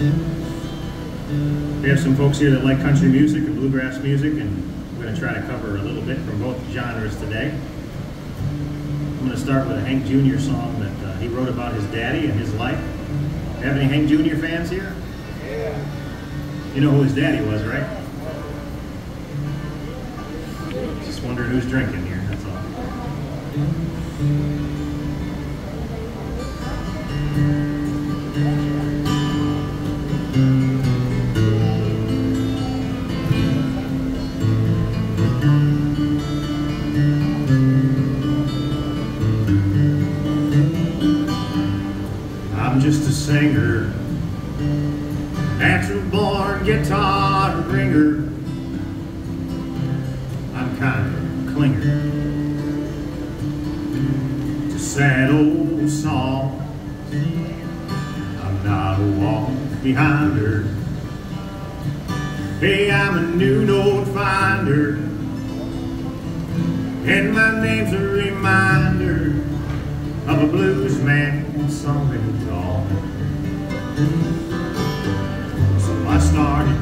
We have some folks here that like country music and bluegrass music, and we're going to try to cover a little bit from both genres today. I'm going to start with a Hank Jr. song that uh, he wrote about his daddy and his life. Have any Hank Jr. fans here? Yeah. You know who his daddy was, right? Just wondering who's drinking here, that's all.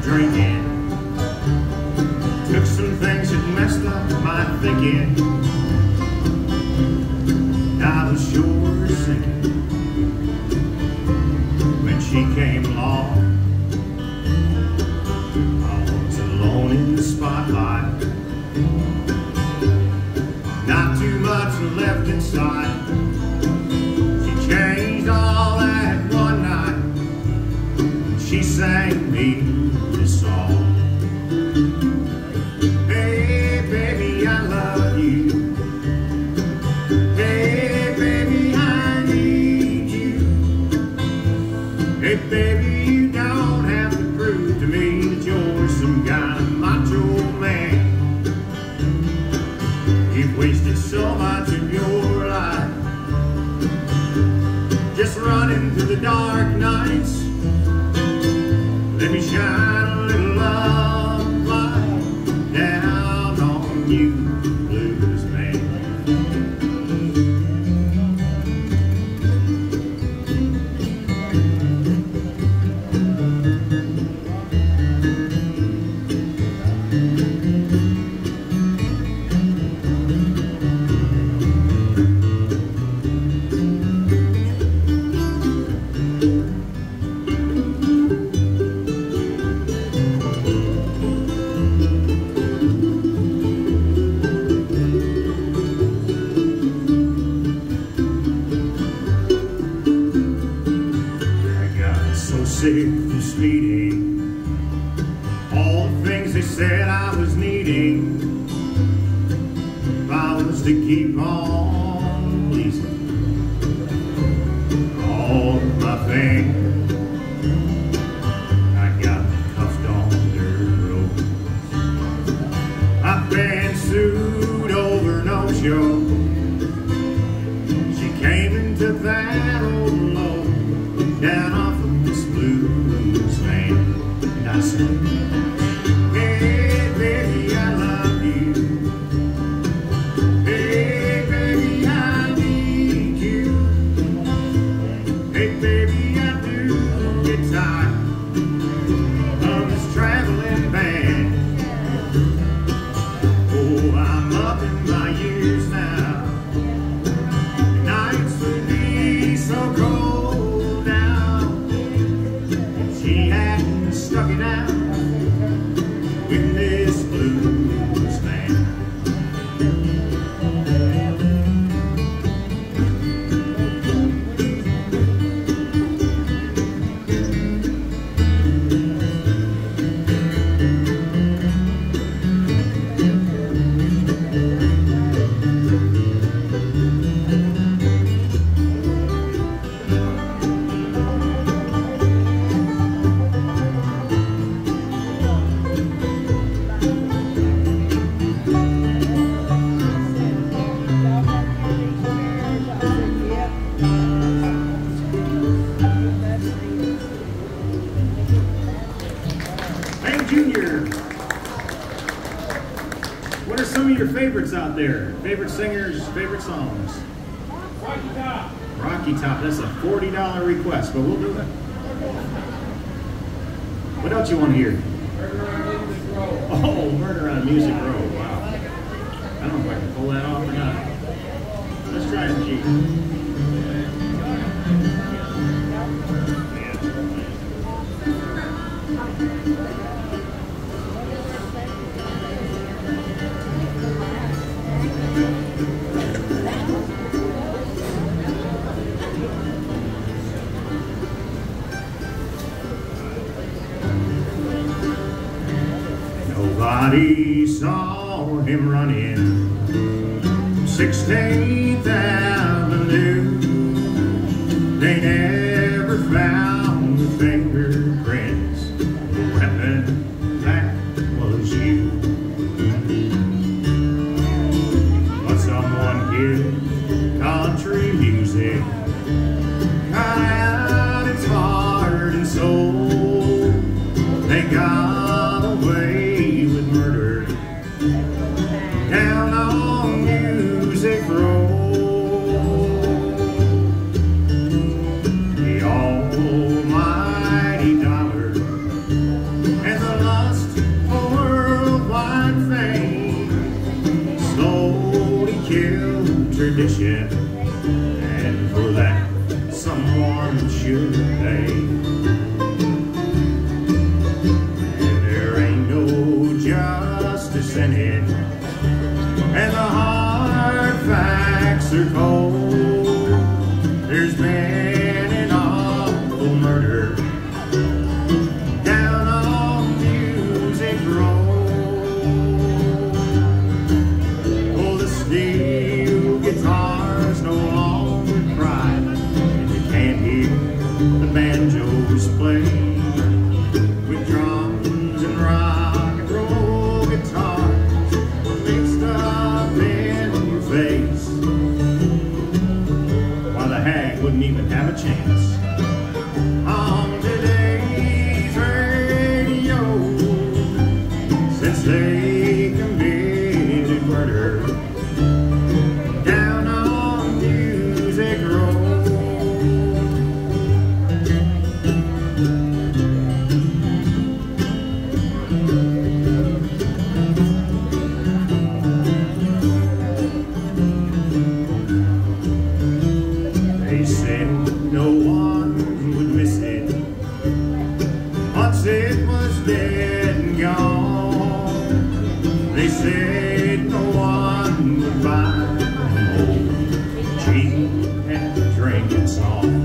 drinking. Took some things that messed up my thinking. there. Favorite singers, favorite songs. Him running justice in it, and the hard facts are cold. There's been buy an old cheap and drinking song.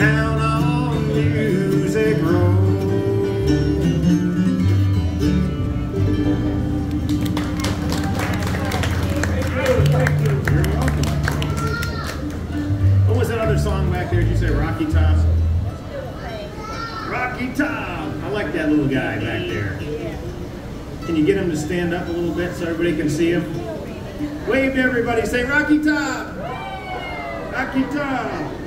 Music Row. What was that other song back there? Did you say Rocky Top? Rocky Top. I like that little guy back there. Can you get him to stand up a little bit so everybody can see him? Wave to everybody. Say Rocky Top. Rocky Top.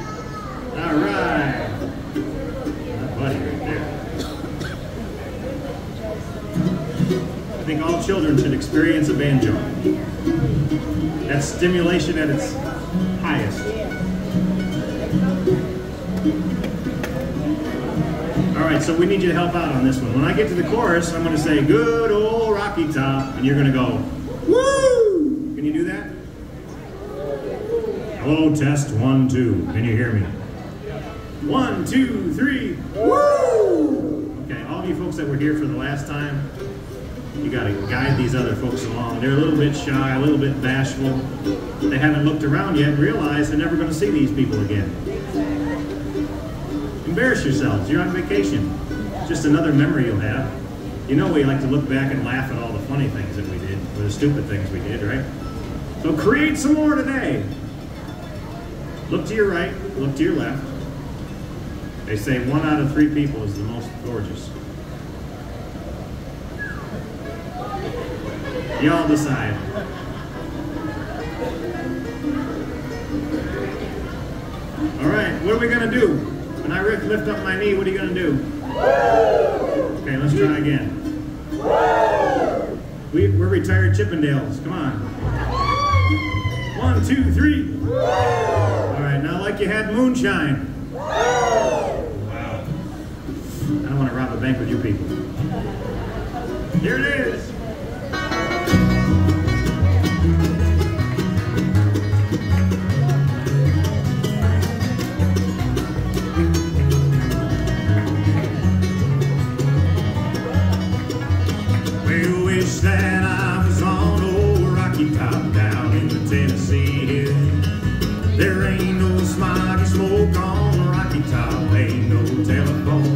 All right. That buddy right there. I think all children should experience a banjo. That's stimulation at its highest. All right, so we need you to help out on this one. When I get to the chorus, I'm going to say, good old Rocky Top, and you're going to go, woo! Can you do that? Hello, test, one, two. Can you hear me? One, two, three, woo! Okay, all of you folks that were here for the last time, you got to guide these other folks along. They're a little bit shy, a little bit bashful. They haven't looked around yet and realized they're never going to see these people again. Embarrass yourselves. You're on vacation. Just another memory you'll have. You know we like to look back and laugh at all the funny things that we did, or the stupid things we did, right? So create some more today. Look to your right, look to your left. They say one out of three people is the most gorgeous. Y'all decide. All right, what are we gonna do? When I lift up my knee, what are you gonna do? Okay, let's try again. We, we're retired Chippendales. Come on. One, two, three. All right, now like you had moonshine. With you people. Here it is. We wish that I was on old Rocky Top down in the Tennessee hills. There ain't no smoggy smoke on Rocky Top, ain't no telephone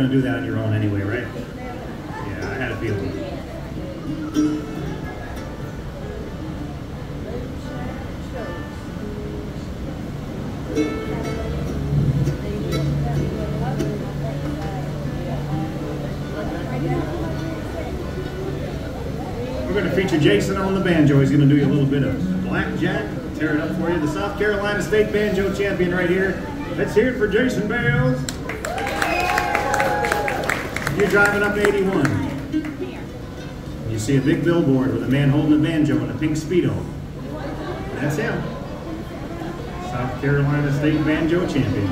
Were gonna do that on your own anyway, right? Yeah, I had a feeling. We're going to feature Jason on the banjo. He's going to do you a little bit of blackjack. Tear it up for you. The South Carolina State Banjo Champion right here. Let's hear it for Jason Bales. You're driving up 81. You see a big billboard with a man holding a banjo and a pink Speedo. That's him. South Carolina State Banjo Champion.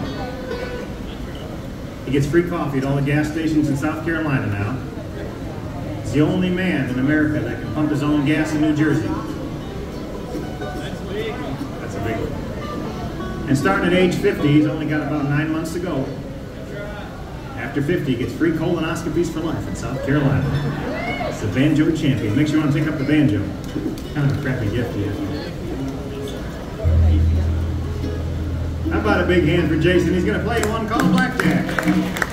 He gets free coffee at all the gas stations in South Carolina now. He's the only man in America that can pump his own gas in New Jersey. That's big. That's a big one. And starting at age 50, he's only got about nine months to go. After 50, gets free colonoscopies for life in South Carolina. It's the banjo champion. Make sure you want to pick up the banjo. Kind of a crappy gift he is. How about a big hand for Jason? He's going to play one called Blackjack.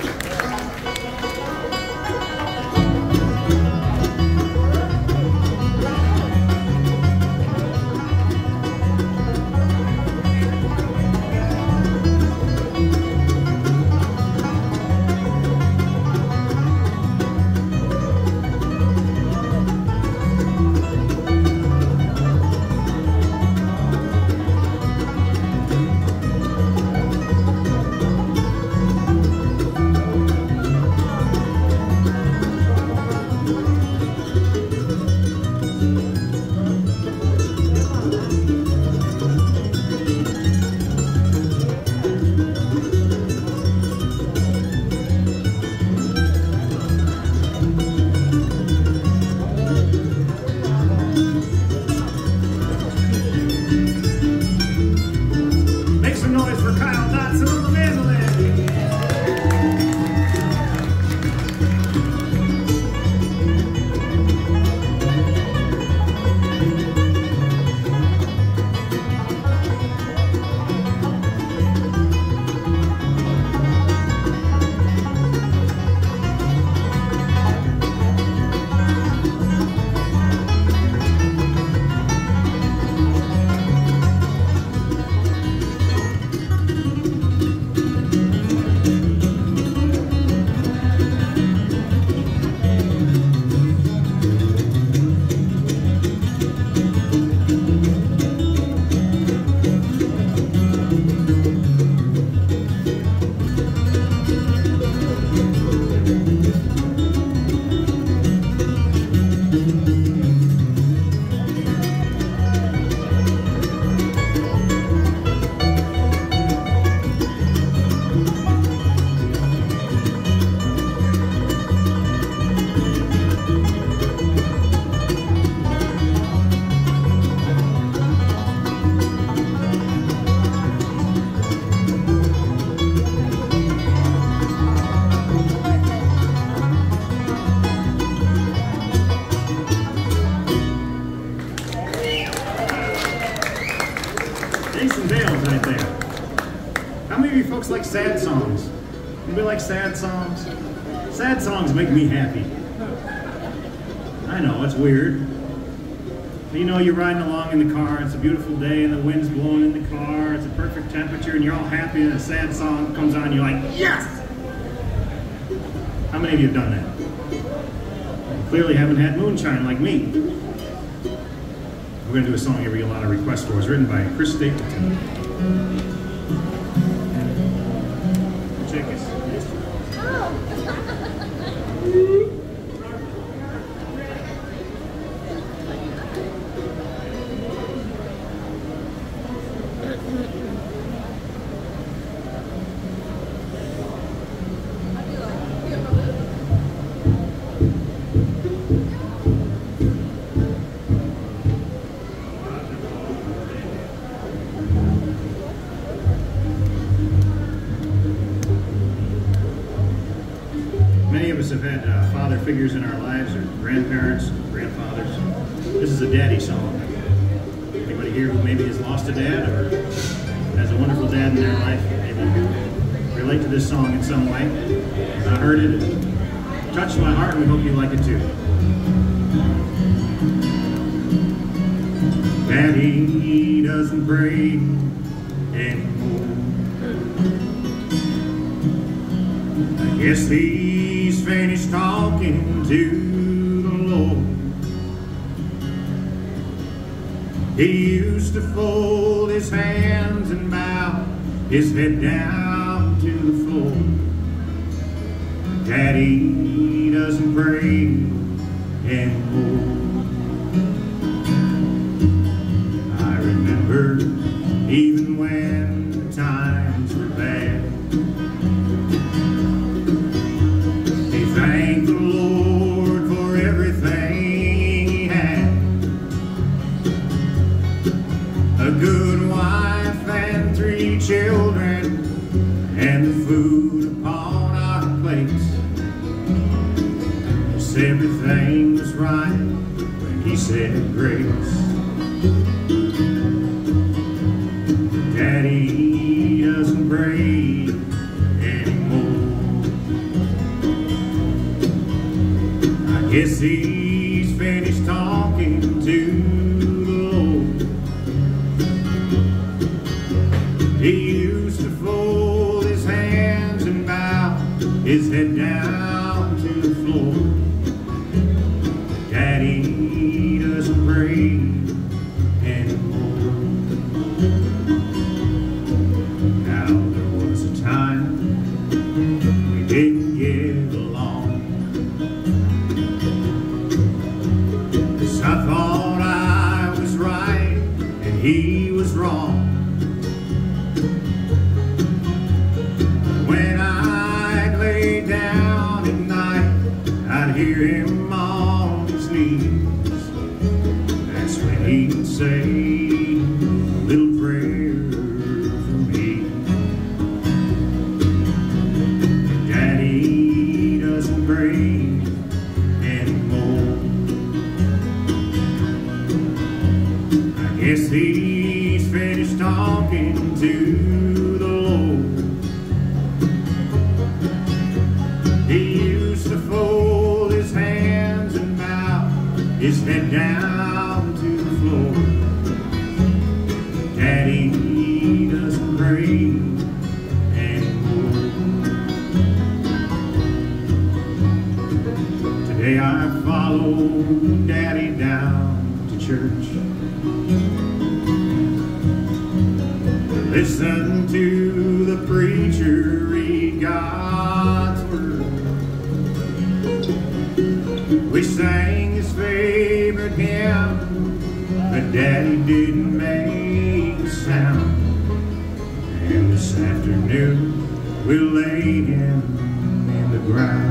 Happy. I know, it's weird. But you know, you're riding along in the car, it's a beautiful day, and the wind's blowing in the car, it's a perfect temperature, and you're all happy, and a sad song comes on, you're like, yes! How many of you have done that? You clearly haven't had moonshine like me. We're going to do a song get a lot of requests for. It's written by Chris Stapleton. he doesn't pray anymore. I guess he's finished talking to the Lord. He used to fold his hands and bow his head down to the floor. Daddy doesn't pray anymore. He used to fold his hands and bow his head down. Today I followed Daddy down to church to listen to the preacher read God's Word. We sang his favorite hymn, but Daddy didn't make a sound. And this afternoon we laid him in the ground.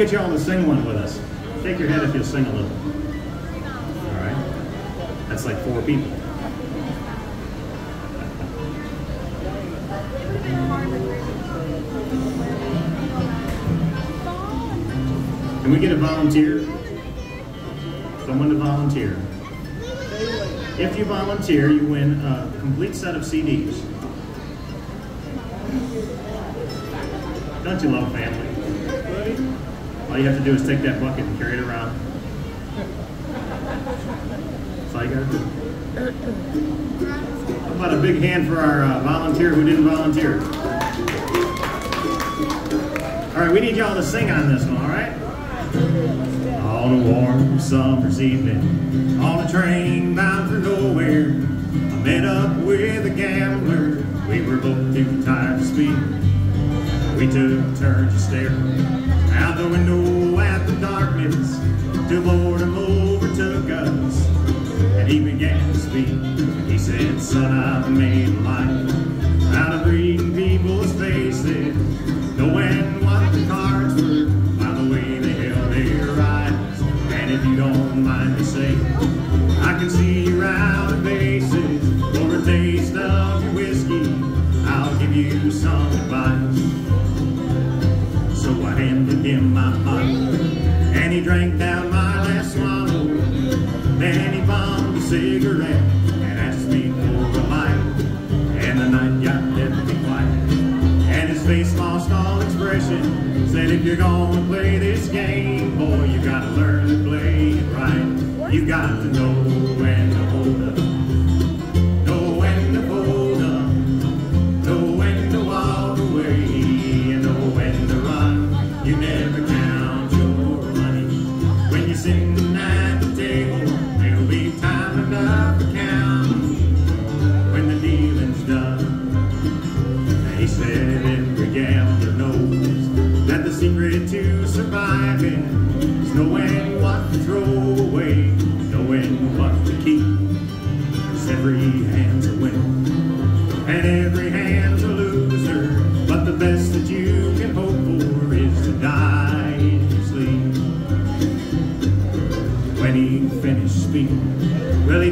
Get you all to sing one with us. Shake your head if you'll sing a little. All right. That's like four people. Can we get a volunteer? Someone to volunteer. If you volunteer, you win a complete set of CDs. Don't you love family? All you have to do is take that bucket and carry it around. That's all you gotta do. How about a big hand for our uh, volunteer who didn't volunteer? All right, we need y'all to sing on this one, all right? On a warm summer's evening, on a train bound for nowhere, I met up with a gambler. We were both too tired to speak. We took turns to stare window at the darkness till boredom overtook us. And he began to speak. He said, son, I've made life out of reading people's faces, knowing what the cards were by the way they held their eyes. And if you don't mind me saying, I can see you're out of bases for a taste of your whiskey. I'll give you some advice. So I handed him my bottle, and he drank down my last swallow. Then he bombed a cigarette and asked me for a light. And the night got deadly quiet, and his face lost all expression. Said, if you're gonna play this game, boy, you gotta learn to play it right. You got to know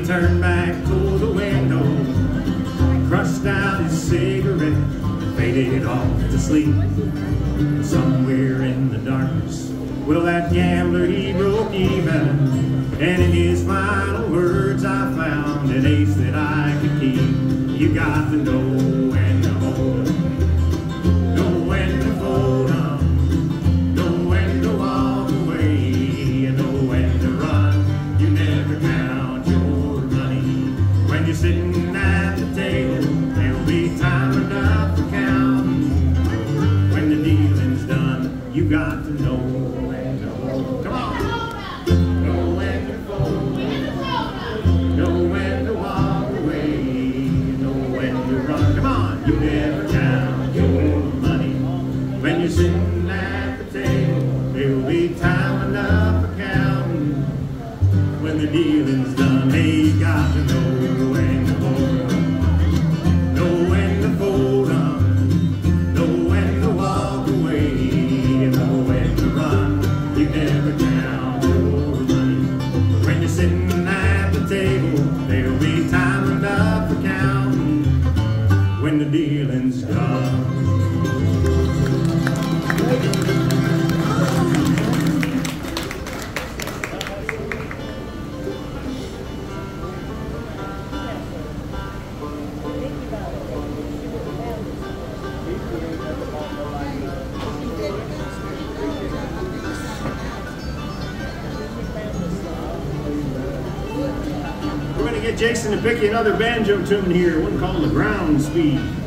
turned back to the window, crushed out his cigarette, faded off to sleep. Somewhere in the darkness, well, that gambler, he broke even. And in his final words, I found an ace that I could keep. You got to know Jason to pick you another banjo tune here, one called The Ground Speed.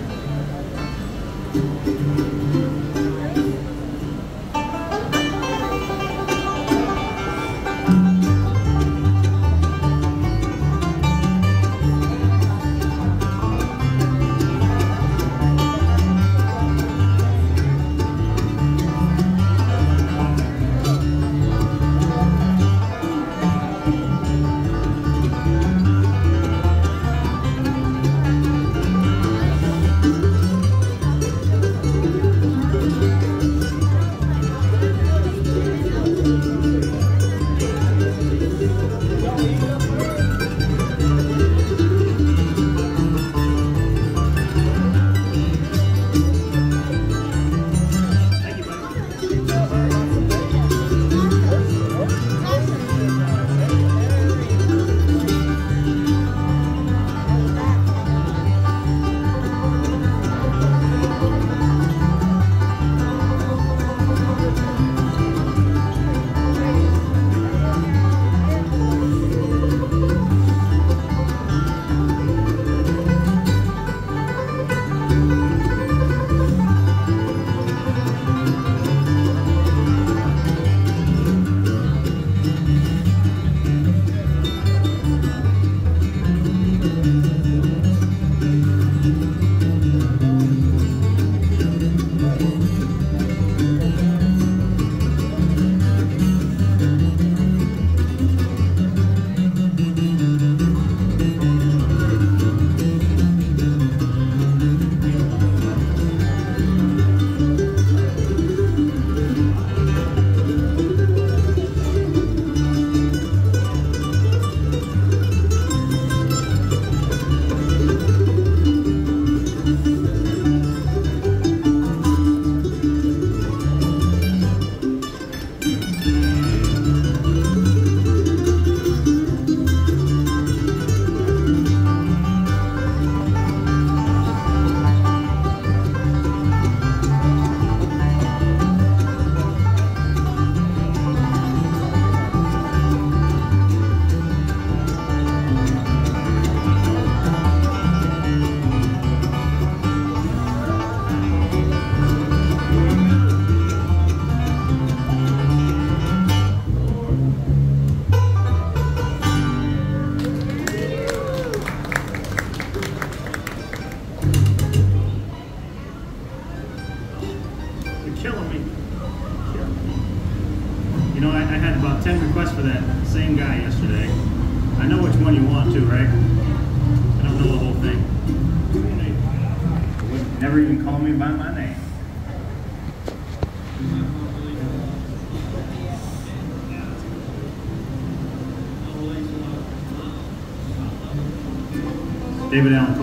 David Allen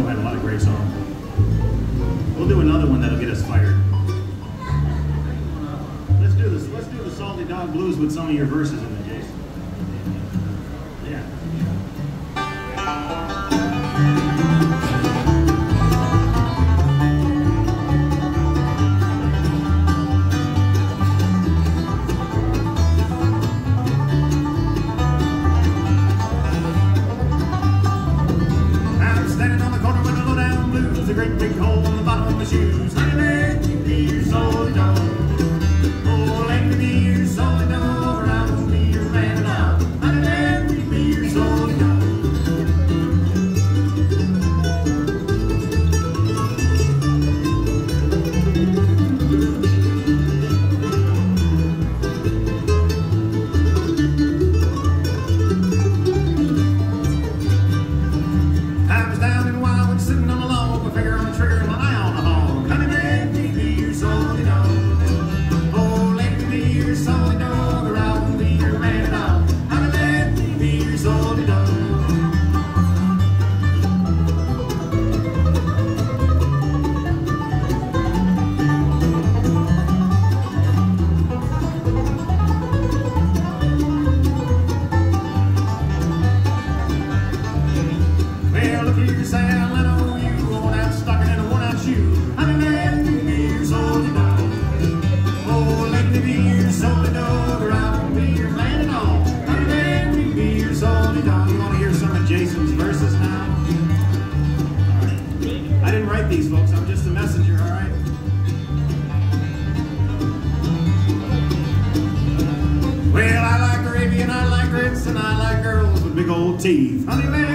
motif. How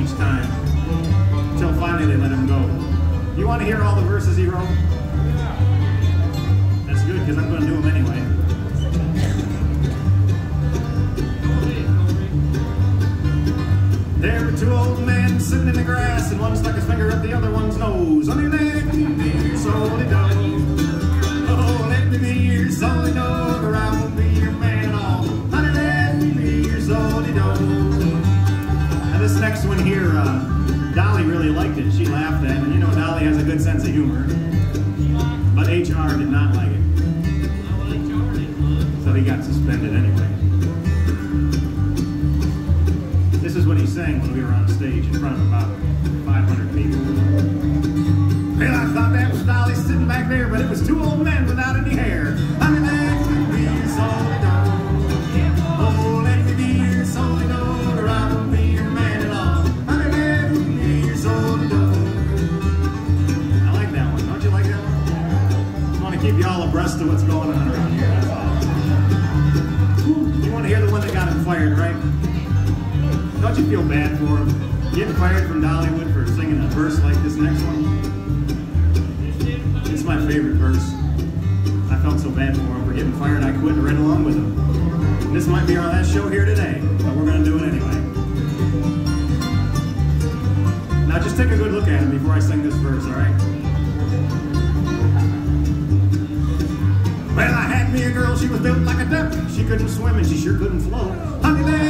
each time until finally they let him go. You want to hear all the verses he wrote? That's good because I'm going to do them anyway. There were two old men sitting in the grass, and one stuck his finger up the other one's nose. On sang when we were on stage in front of about 500 people. and I thought that was Dolly sitting back there, but it was two old men. Don't you feel bad for him? Getting fired from Dollywood for singing a verse like this next one? It's my favorite verse. I felt so bad for him for getting fired, I quit and ran along with him. And this might be our last show here today, but we're going to do it anyway. Now just take a good look at him before I sing this verse, all right? Well, I had me a girl, she was built like a duck. She couldn't swim and she sure couldn't float. Honey,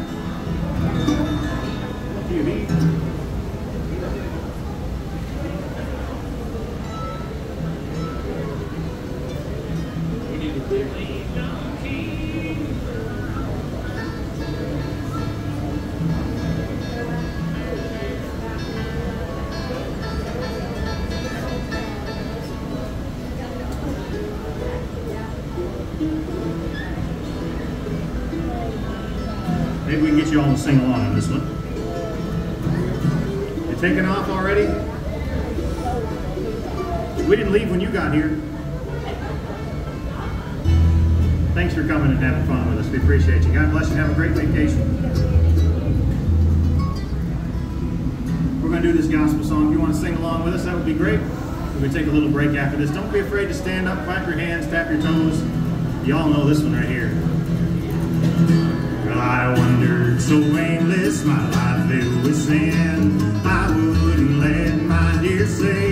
after this. Don't be afraid to stand up, clap your hands, tap your toes. Y'all know this one right here. I wandered so aimless, my life filled with sin. I wouldn't let my dear say